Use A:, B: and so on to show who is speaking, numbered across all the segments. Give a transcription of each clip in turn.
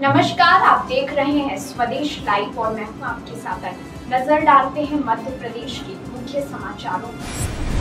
A: नमस्कार, आप देख रहे हैं स्वदेश लाइव और मैं हूँ आपके साथ नज़र डालते हैं मध्य प्रदेश के मुख्य समाचारों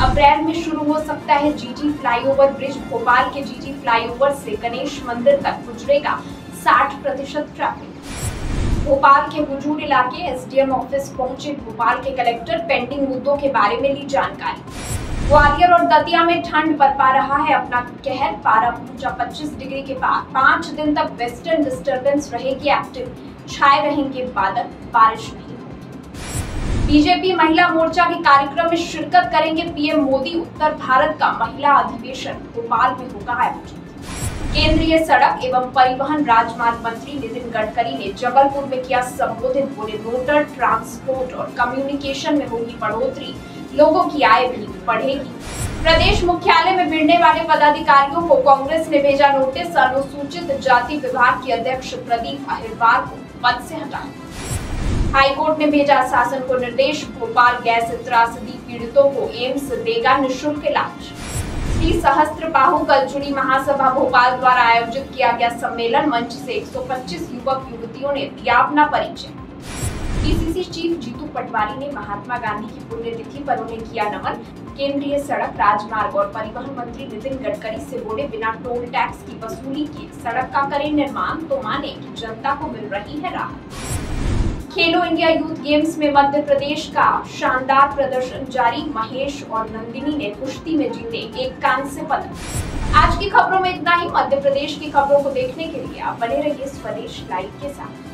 A: अप्रैल में शुरू हो सकता है जीटी फ्लाईओवर ब्रिज भोपाल के जीटी फ्लाईओवर से गणेश मंदिर तक गुजरेगा 60 प्रतिशत ट्रैफ़िक भोपाल के हुजूर इलाके एसडीएम ऑफ़िस पहुँचे। भोपाल के कलेक्टर पेंडिंग मुद्दों के बारे में ली जानकारी। ग्वालियर और दतिया में ठंड बरपा रहा है। अपना कहर पारा पहुँचा 25 डिग्री के बाद। पाँच दिन तक वेस्टर्न डिस्टरबेंस रहेगी एक्टिव छाए रहेंगे बादल, बारिश नहीं बीजेपी महिला मोर्चा के कार्यक्रम में शिरकत करेंगे पीएम मोदी। उत्तर भारत का महिला अधिवेशन भोपाल में होगा आयोजित। केंद्रीय सड़क एवं परिवहन राजमार्ग मंत्री नितिन गडकरी ने जबलपुर में किया संबोधित। बोले, मोटर, ट्रांसपोर्ट और कम्युनिकेशन में होगी बढ़ोतरी। लोगों की आय भी बढ़ेगी। प्रदेश मुख्यालय में भिड़ने वाले पदाधिकारियों को कांग्रेस ने भेजा नोटिस, अनुसूचित जाति विभाग के अध्यक्ष प्रदीप अहिरवार को पद से हटाया हाईकोर्ट ने भेजा शासन को निर्देश, भोपाल गैस त्रासदी पीड़ितों को एम्स देगा निःशुल्क इलाज। श्री सहस्त्र बाहु कलचुड़ी महासभा भोपाल द्वारा आयोजित किया गया सम्मेलन, मंच से 125 युवक युवतियों ने दिया अपना परिचय। पीसीसी चीफ जीतू पटवारी ने महात्मा गांधी की पुण्यतिथि पर उन्हें किया नमन। केंद्रीय सड़क, राजमार्ग और परिवहन मंत्री नितिन गडकरी से बोले, बिना टोल टैक्स की वसूली के सड़क का करें निर्माण तो माने कि जनता को मिल रही है राहत खेलो इंडिया यूथ गेम्स में मध्य प्रदेश का शानदार प्रदर्शन जारी। महेश और नंदिनी ने कुश्ती में जीते एक कांस्य पदक। आज की खबरों में इतना ही। मध्य प्रदेश की खबरों को देखने के लिए आप बने रहिए स्वदेश लाइव के साथ।